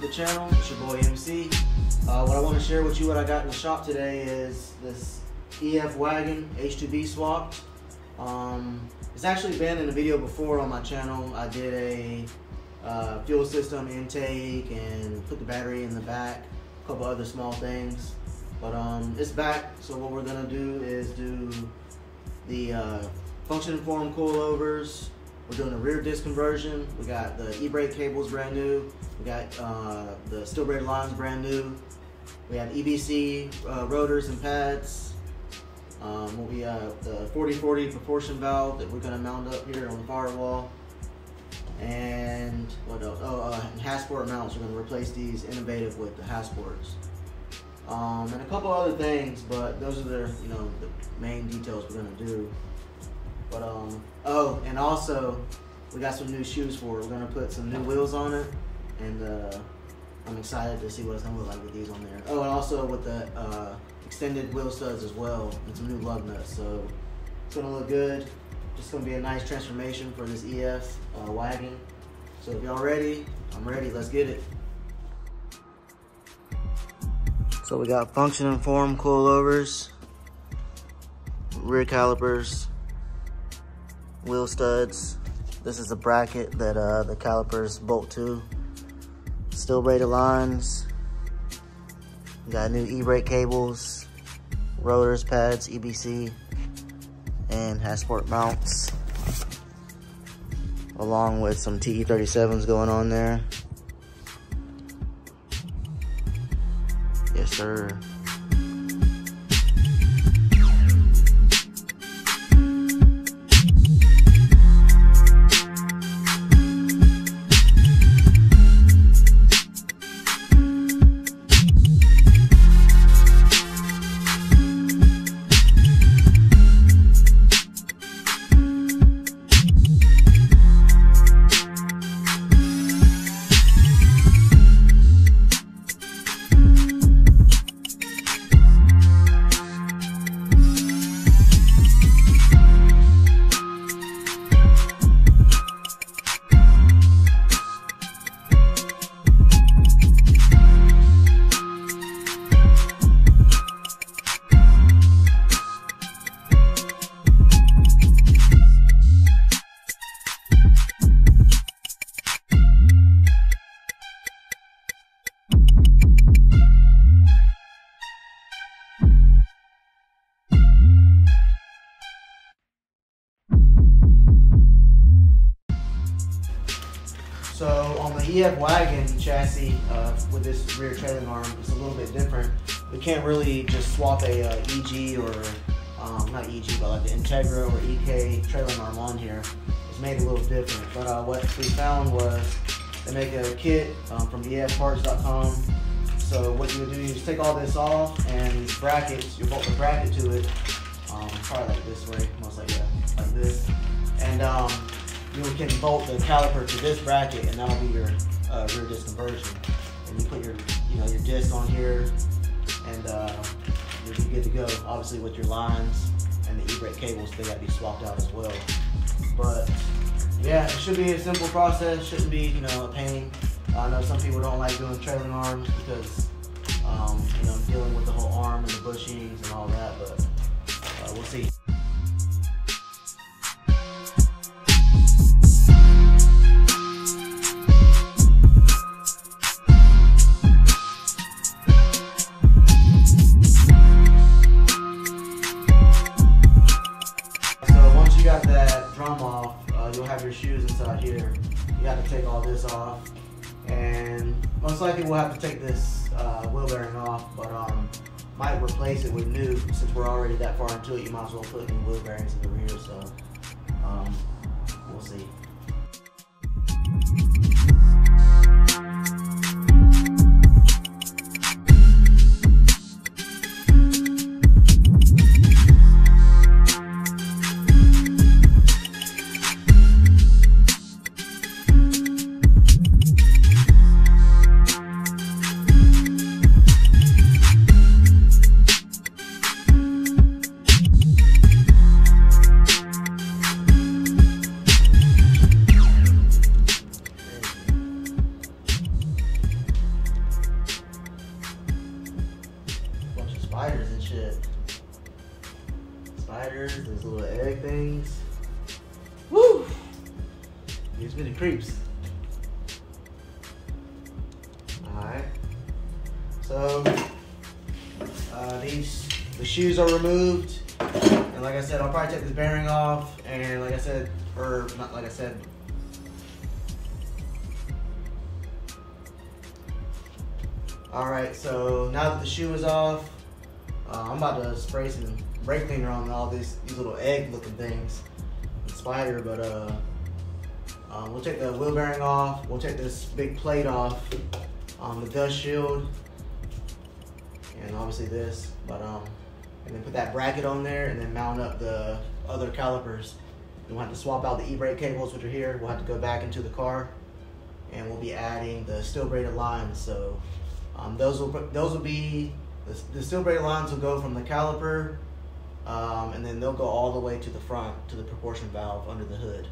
the channel. It's your boy MC. Uh, what I want to share with you, what I got in the shop today is this EF wagon H2B swap. Um, it's actually been in a video before on my channel. I did a uh, fuel system intake and put the battery in the back, a couple other small things. But um, it's back, so what we're gonna do is do the uh, function form coilovers. We're doing a rear disc conversion. We got the e-brake cables brand new. We got uh, the steel braided lines brand new. We have EBC uh, rotors and pads. Um, we have the 40-40 proportion valve that we're gonna mount up here on the firewall. And what else? Oh, uh, Hasport mounts. We're gonna replace these innovative with the Hasports. Um, and a couple other things, but those are the you know the main details we're gonna do. But um, oh, and also we got some new shoes for it. We're gonna put some new wheels on it, and uh, I'm excited to see what it's gonna look like with these on there. Oh, and also with the uh, extended wheel studs as well, and some new lug nuts. So it's gonna look good. Just gonna be a nice transformation for this EF uh, wagon. So if y'all ready, I'm ready. Let's get it. So we got function and form coilovers, rear calipers, wheel studs. This is a bracket that uh, the calipers bolt to. Steel braided lines. got new e-brake cables, rotors, pads, EBC, and Hasport mounts. Along with some TE37s going on there. Yes, sir. Rear trailing arm, it's a little bit different. We can't really just swap a uh, EG or um, not EG, but like the Integra or EK trailing arm on here. It's made a little different. But uh, what we found was they make a kit um, from EFparts.com. So what you would do is take all this off and these brackets, you bolt the bracket to it, um, probably like this way, most like yeah, like this. And um, you can bolt the caliper to this bracket and that'll be your uh, rear disc conversion. And you put your, you know, your disc on here and uh, you'll be good to go. Obviously with your lines and the e-brake cables, they gotta be swapped out as well. But yeah, it should be a simple process. Shouldn't be, you know, a pain. I know some people don't like doing trailing arms because, um, you know, dealing with the whole arm and the bushings and all that, but uh, we'll see. We'll have to take this uh, wheel bearing off, but um, might replace it with new. Since we're already that far into it, you might as well put new wheel bearings in the rear. So um, we'll see. Off. And like I said, or not like I said, Alright, so now that the shoe is off, uh, I'm about to spray some brake cleaner on all these, these little egg looking things. Spider, but uh, um, we'll take the wheel bearing off. We'll take this big plate off, um, the dust shield, and obviously this. But um, and then put that bracket on there, and then mount up the other calipers. We'll have to swap out the e-brake cables, which are here. We'll have to go back into the car, and we'll be adding the steel braided lines. So um, those will those will be the, the steel braided lines will go from the caliper, um, and then they'll go all the way to the front to the proportion valve under the hood.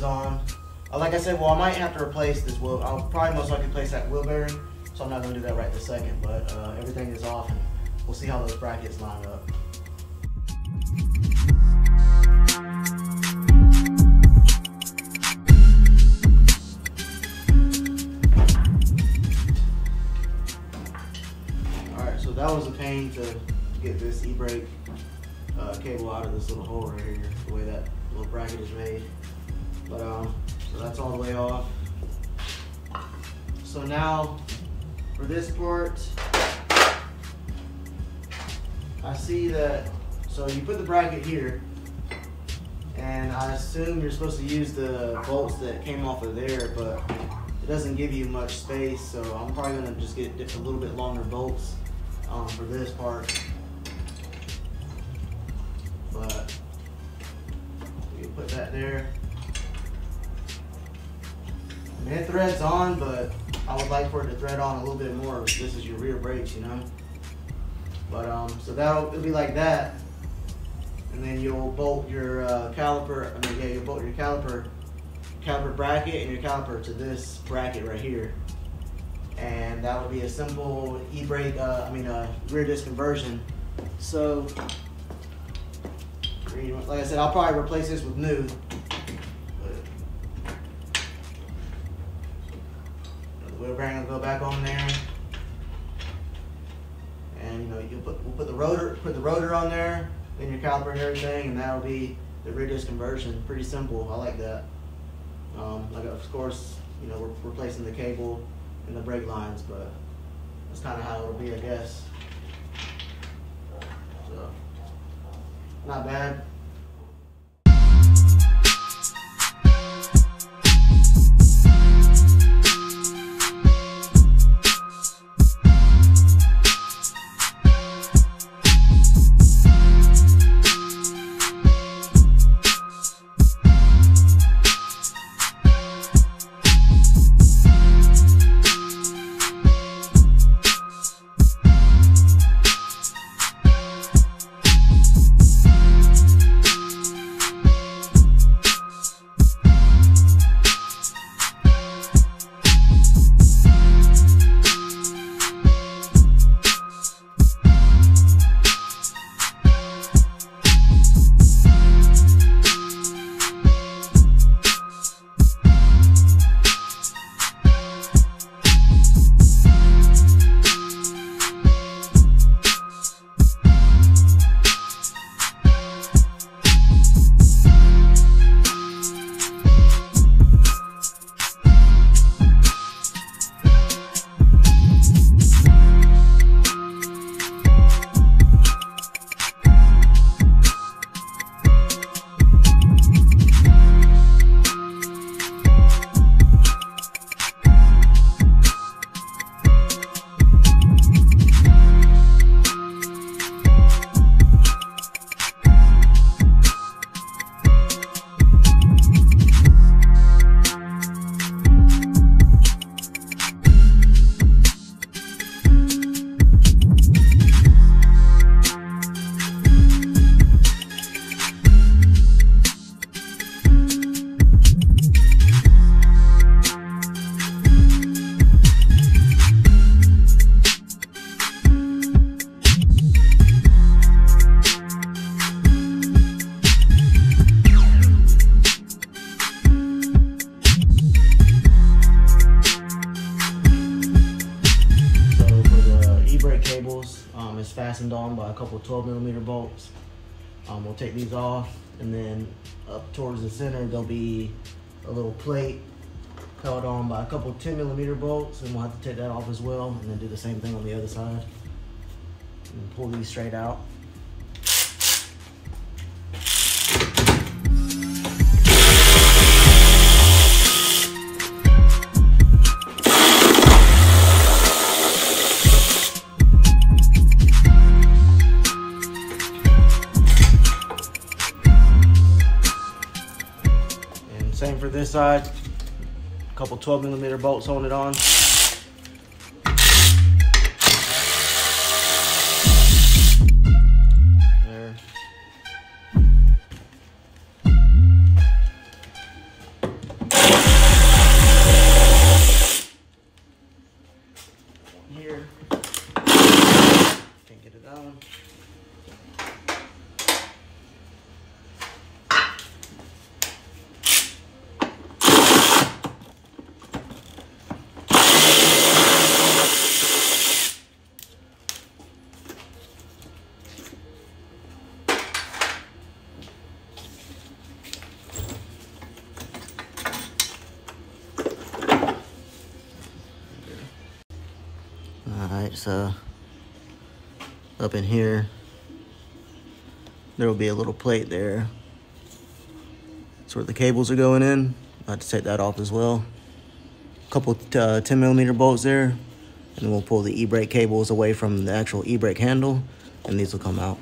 Put on. Uh, like I said, well I might have to replace this wheel. I'll probably most likely replace that wheel bearing. So I'm not gonna do that right this second, but uh, everything is off and we'll see how those brackets line up. Alright, so that was a pain to get this e-brake uh, cable out of this little hole right here, the way that little bracket is made. But um, so that's all the way off. So now for this part, I see that, so you put the bracket here, and I assume you're supposed to use the bolts that came off of there, but it doesn't give you much space, so I'm probably gonna just get a little bit longer bolts um, for this part. But you put that there. Mean, it threads on, but I would like for it to thread on a little bit more. This is your rear brakes, you know. But um, so that'll it'll be like that, and then you'll bolt your uh, caliper. I mean, yeah, you'll bolt your caliper, caliper bracket, and your caliper to this bracket right here and that will be a simple e-brake, uh, I mean a uh, rear disc conversion. So, like I said, I'll probably replace this with new. The wheel bearing will go back on there, and you know you put we'll put the rotor put the rotor on there, then your caliper and everything, and that'll be the rear disc conversion. Pretty simple. I like that. Um, like of course, you know we're replacing the cable and the brake lines, but that's kind of how it'll be, I guess. So, not bad. Take these off and then up towards the center there'll be a little plate held on by a couple 10 millimeter bolts and we'll have to take that off as well and then do the same thing on the other side and pull these straight out. Side. A couple 12 millimeter bolts holding it on. Up in here, there will be a little plate there. That's where the cables are going in. I have to take that off as well. A couple uh, 10 millimeter bolts there. And we'll pull the e-brake cables away from the actual e-brake handle and these will come out.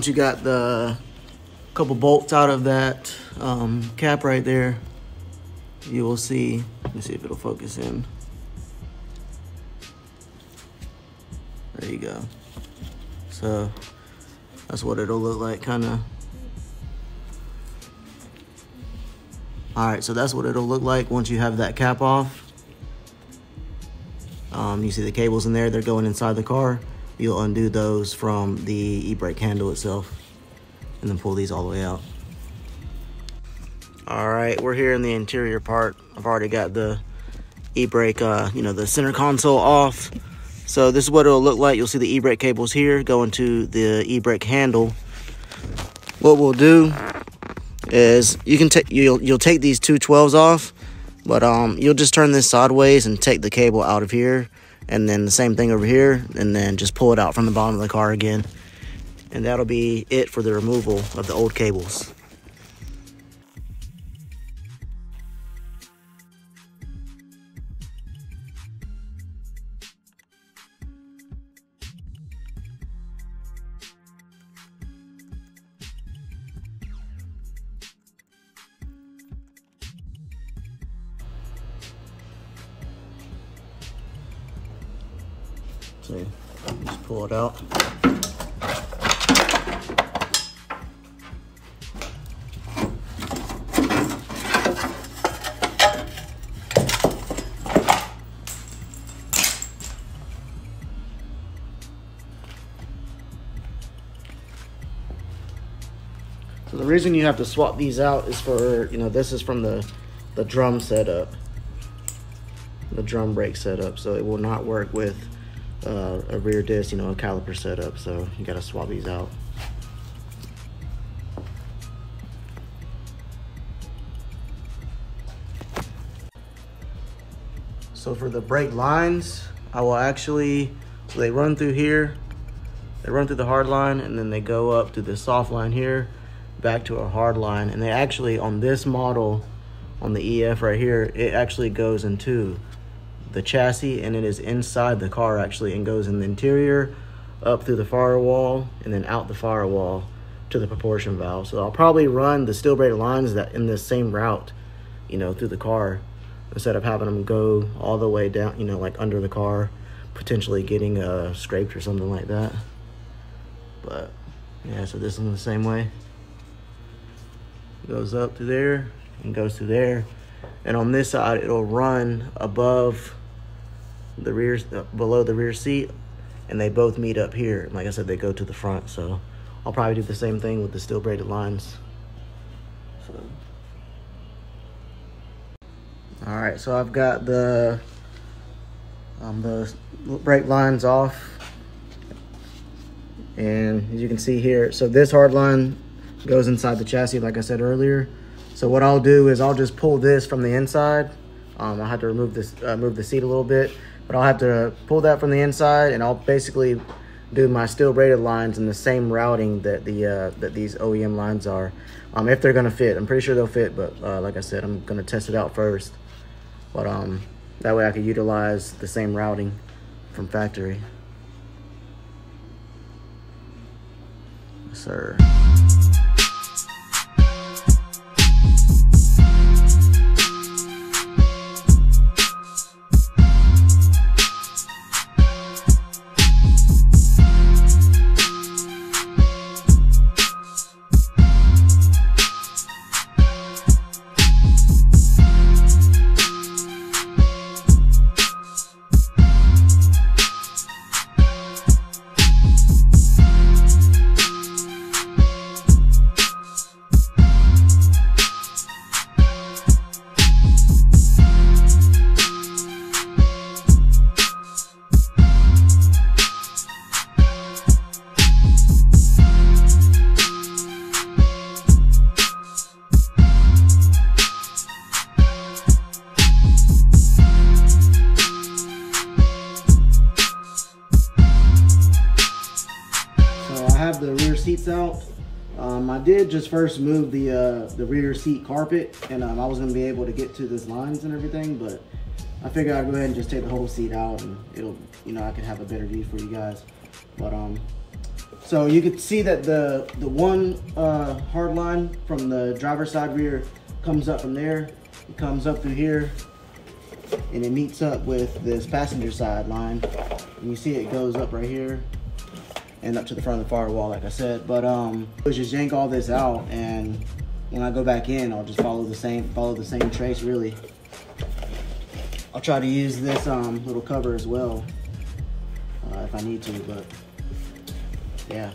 Once you got the couple bolts out of that um, cap right there, you will see, let me see if it'll focus in. There you go. So that's what it'll look like kind of. All right, so that's what it'll look like once you have that cap off. Um, you see the cables in there, they're going inside the car. You'll undo those from the e-brake handle itself and then pull these all the way out. All right, we're here in the interior part. I've already got the e-brake, uh, you know, the center console off. So this is what it'll look like. You'll see the e-brake cables here going to the e-brake handle. What we'll do is you can take you'll you'll take these two 12s off, but um you'll just turn this sideways and take the cable out of here, and then the same thing over here, and then just pull it out from the bottom of the car again, and that'll be it for the removal of the old cables. So just pull it out. So the reason you have to swap these out is for, you know, this is from the, the drum setup. The drum brake setup. So it will not work with uh, a rear disc, you know, a caliper setup. So you gotta swap these out. So for the brake lines, I will actually, so they run through here, they run through the hard line and then they go up to the soft line here, back to a hard line. And they actually, on this model, on the EF right here, it actually goes into the chassis and it is inside the car actually and goes in the interior up through the firewall and then out the firewall to the proportion valve. So I'll probably run the steel braided lines that in the same route, you know, through the car instead of having them go all the way down, you know, like under the car, potentially getting uh, scraped or something like that. But yeah, so this is the same way. Goes up to there and goes to there. And on this side, it'll run above the rear, uh, below the rear seat, and they both meet up here. Like I said, they go to the front. So I'll probably do the same thing with the steel braided lines. So. All right, so I've got the um, the brake lines off. And as you can see here, so this hard line goes inside the chassis, like I said earlier. So what I'll do is I'll just pull this from the inside. Um, I'll have to remove this, uh, move the seat a little bit, but I'll have to pull that from the inside and I'll basically do my steel braided lines in the same routing that the uh, that these OEM lines are, um, if they're gonna fit. I'm pretty sure they'll fit, but uh, like I said, I'm gonna test it out first. But um, that way I could utilize the same routing from factory. Yes, sir. Did just first move the uh, the rear seat carpet and um, I was gonna be able to get to these lines and everything, but I figured I'd go ahead and just take the whole seat out and it'll, you know, I could have a better view for you guys. But um, so you could see that the, the one uh, hard line from the driver's side rear comes up from there, it comes up through here, and it meets up with this passenger side line. And you see it goes up right here and up to the front of the firewall, like I said. But um, let's just yank all this out, and when I go back in, I'll just follow the same follow the same trace. Really, I'll try to use this um, little cover as well uh, if I need to. But yeah.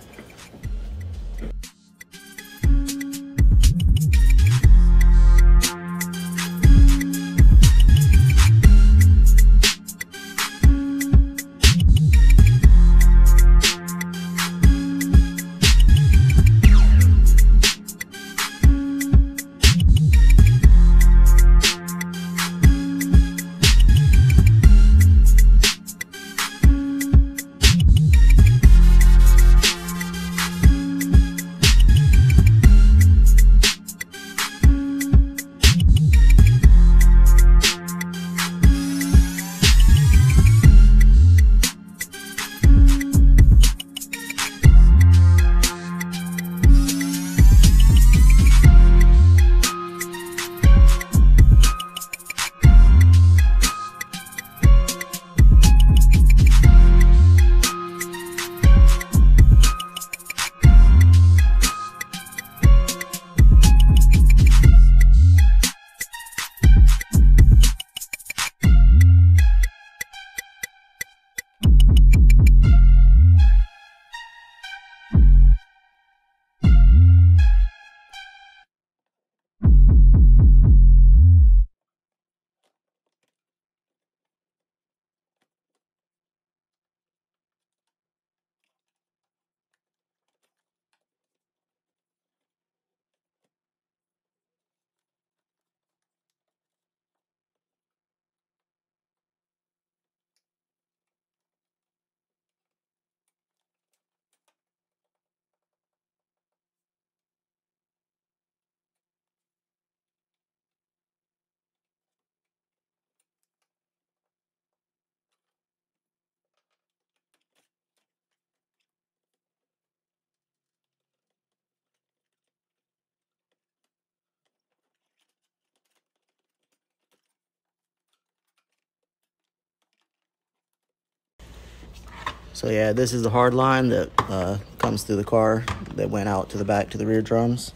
So yeah, this is the hard line that uh, comes through the car that went out to the back to the rear drums.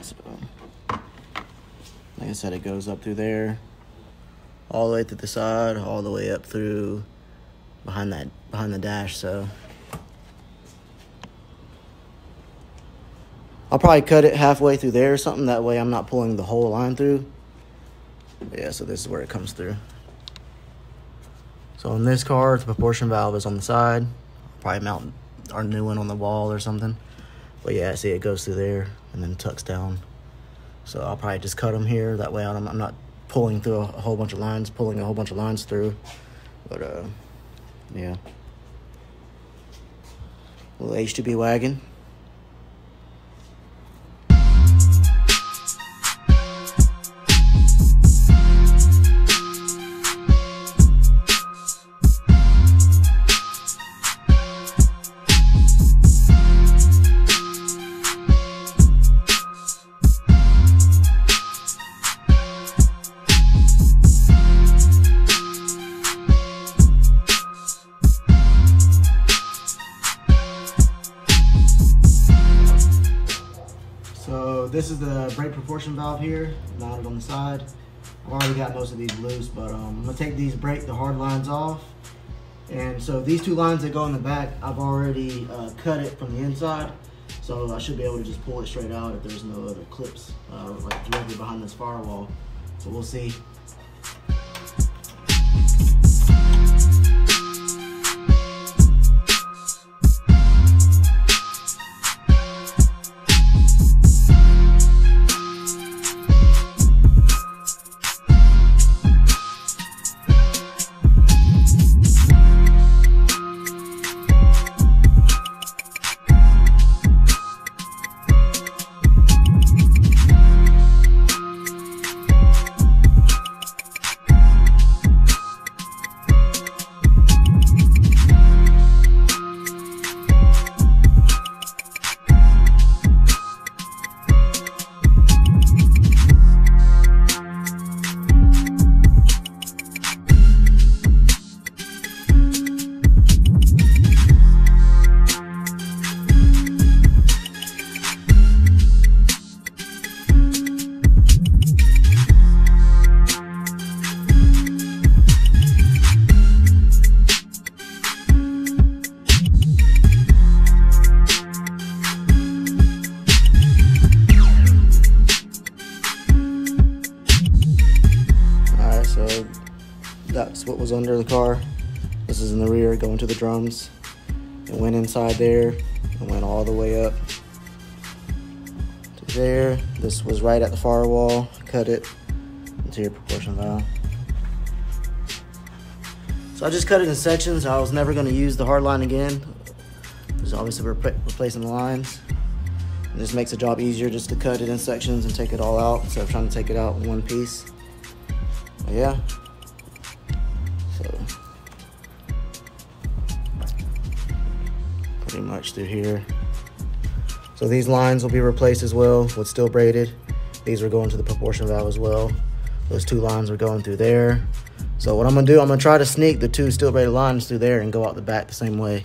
So, like I said, it goes up through there, all the way to the side, all the way up through behind that behind the dash. So I'll probably cut it halfway through there or something. That way I'm not pulling the whole line through. But yeah, so this is where it comes through. So in this car, the proportion valve is on the side. Probably mount our new one on the wall or something. But yeah, see it goes through there and then tucks down. So I'll probably just cut them here. That way I'm, I'm not pulling through a whole bunch of lines, pulling a whole bunch of lines through. But uh, yeah. Little H2B wagon. This is the brake proportion valve here, mounted on the side. I've already got most of these loose, but um, I'm gonna take these brake, the hard lines off. And so these two lines that go in the back, I've already uh, cut it from the inside. So I should be able to just pull it straight out if there's no other clips uh, like directly behind this firewall. So we'll see. The drums. It went inside there and went all the way up to there. This was right at the firewall. Cut it into your proportion valve. So I just cut it in sections. I was never going to use the hard line again. Because obviously we're replacing the lines. And this makes the job easier just to cut it in sections and take it all out instead of trying to take it out in one piece. But yeah, much through here. So these lines will be replaced as well with steel braided. These are going to the proportion valve as well. Those two lines are going through there. So what I'm gonna do, I'm gonna try to sneak the two steel braided lines through there and go out the back the same way.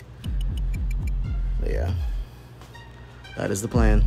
But yeah, that is the plan.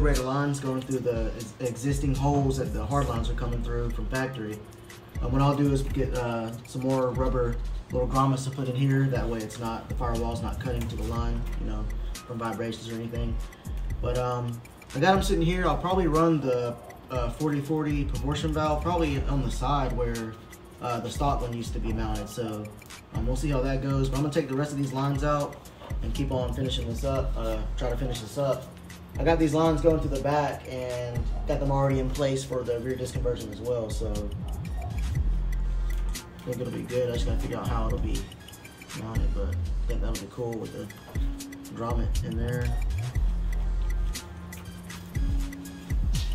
The lines going through the existing holes that the hard lines are coming through from factory. Uh, what I'll do is get uh, some more rubber little grommets to put in here. That way it's not, the firewall's not cutting to the line, you know, from vibrations or anything. But um, I got them sitting here. I'll probably run the 40-40 uh, proportion valve probably on the side where uh, the stock one used to be mounted. So um, we'll see how that goes. But I'm gonna take the rest of these lines out and keep on finishing this up, uh, try to finish this up. I got these lines going to the back and got them already in place for the rear disc conversion as well. So I think it'll be good. I just gotta figure out how it'll be mounted, but I think that'll be cool with the grommet in there.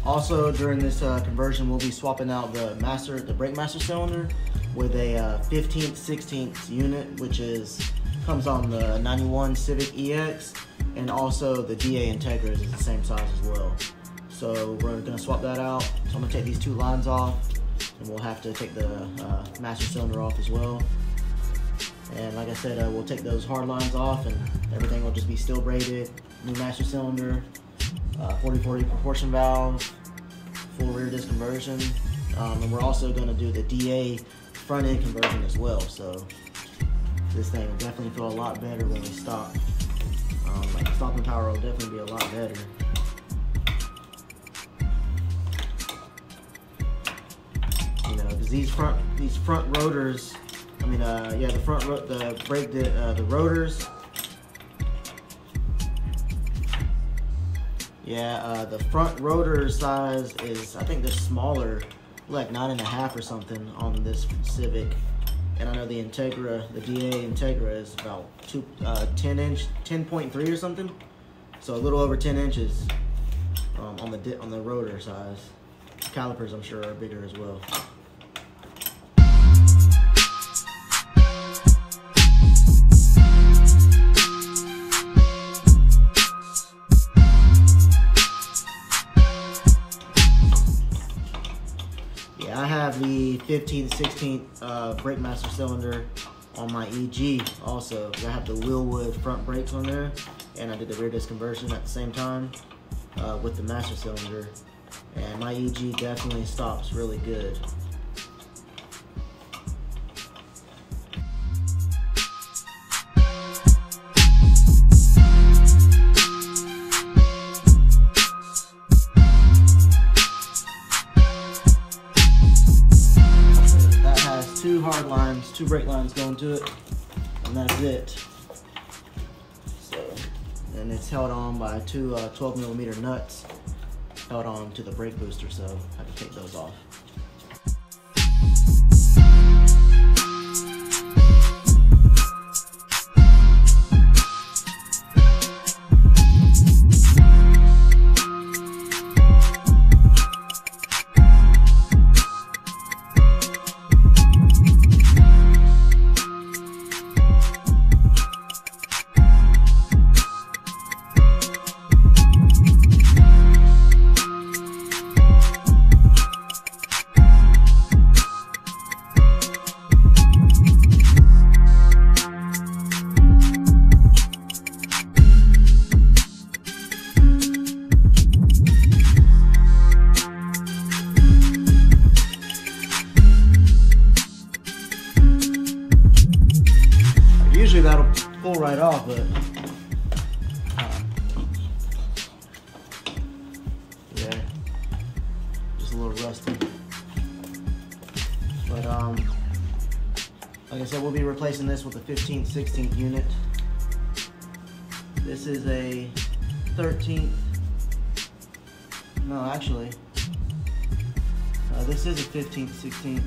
Also, during this uh, conversion, we'll be swapping out the master, the brake master cylinder with a uh, 15th, 16th unit, which is comes on the 91 Civic EX, and also the DA Integra is the same size as well. So we're gonna swap that out. So I'm gonna take these two lines off, and we'll have to take the uh, master cylinder off as well. And like I said, uh, we'll take those hard lines off, and everything will just be steel braided, new master cylinder, 40-40 uh, proportion valve, full rear disc conversion. Um, and we're also going to do the DA front end conversion as well. So this thing will definitely feel a lot better when we stop. Um, stopping power will definitely be a lot better. You know, because these front these front rotors, I mean, uh, yeah, the front the brake the uh, the rotors Yeah, uh, the front rotor size is, I think they're smaller, like nine and a half or something on this Civic. And I know the Integra, the DA Integra is about two, uh, 10 inch, 10.3 or something. So a little over 10 inches um, on the on the rotor size. Calipers, I'm sure, are bigger as well. 15 16 uh, brake master cylinder on my EG also. I have the Wilwood front brakes on there and I did the rear disc conversion at the same time uh, with the master cylinder. And my EG definitely stops really good. Hard lines, two brake lines going to it, and that's it. So, and it's held on by two uh, 12 millimeter nuts held on to the brake booster, so I have to take those off. I said, we'll be replacing this with a 15 16th unit. This is a 13th. No, actually, uh, this is a 15th, 16th.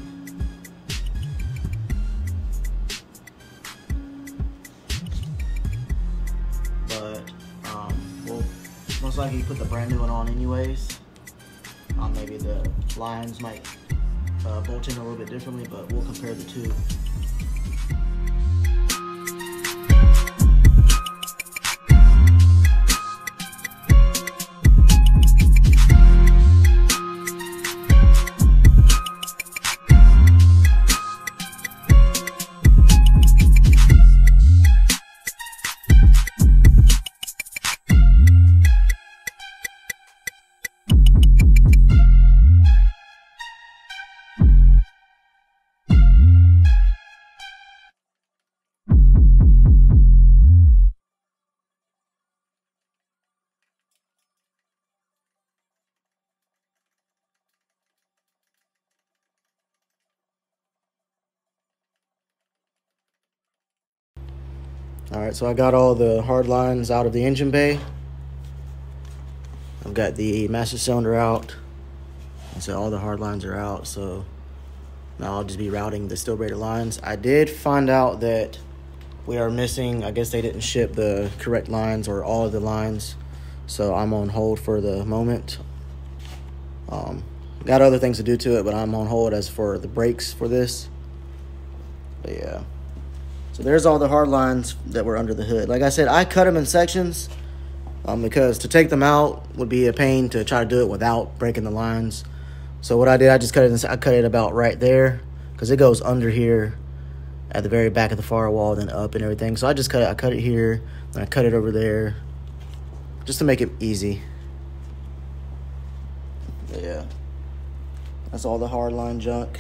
Most likely put the brand new one on anyways. Um, maybe the lines might uh, bolt in a little bit differently, but we'll compare the two. All right, so I got all the hard lines out of the engine bay. I've got the master cylinder out. And so all the hard lines are out. So now I'll just be routing the steel braided lines. I did find out that we are missing, I guess they didn't ship the correct lines or all of the lines. So I'm on hold for the moment. Um, got other things to do to it, but I'm on hold as for the brakes for this. But yeah. So there's all the hard lines that were under the hood. Like I said, I cut them in sections um, because to take them out would be a pain to try to do it without breaking the lines. So what I did, I just cut it. I cut it about right there because it goes under here at the very back of the firewall, then up and everything. So I just cut it. I cut it here, then I cut it over there, just to make it easy. But yeah, that's all the hard line junk.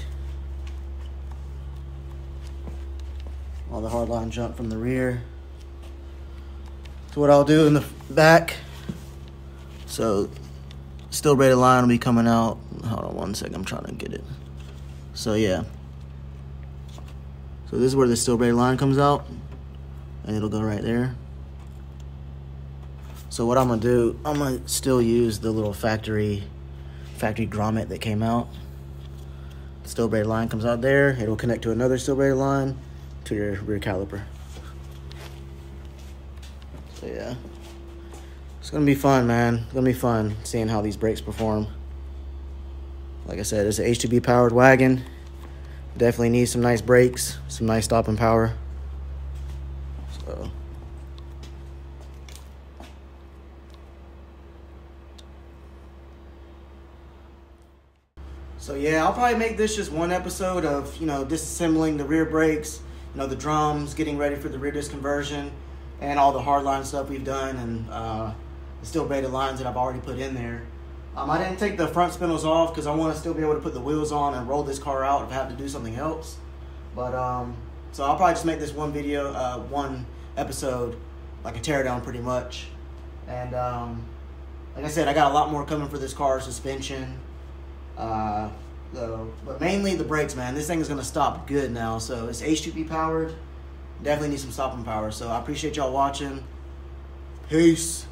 All the hardline jump from the rear. So what I'll do in the back, so steel braided line will be coming out. Hold on one second, I'm trying to get it. So yeah. So this is where the steel braided line comes out, and it'll go right there. So what I'm gonna do, I'm gonna still use the little factory factory grommet that came out. Steel braided line comes out there. It'll connect to another steel braided line to your rear caliper. So yeah, it's gonna be fun, man. It's gonna be fun seeing how these brakes perform. Like I said, it's an H23 powered wagon. Definitely needs some nice brakes, some nice stopping power. So. So yeah, I'll probably make this just one episode of, you know, disassembling the rear brakes, you know, the drums, getting ready for the rear disc conversion, and all the hardline stuff we've done, and uh, the steel lines that I've already put in there. Um, I didn't take the front spindles off because I want to still be able to put the wheels on and roll this car out if I have to do something else. But, um, so I'll probably just make this one video, uh, one episode, like a teardown pretty much. And, um, like I said, I got a lot more coming for this car, suspension, uh, though, but mainly the brakes, man. This thing is gonna stop good now. So it's H23 powered. Definitely need some stopping power. So I appreciate y'all watching. Peace.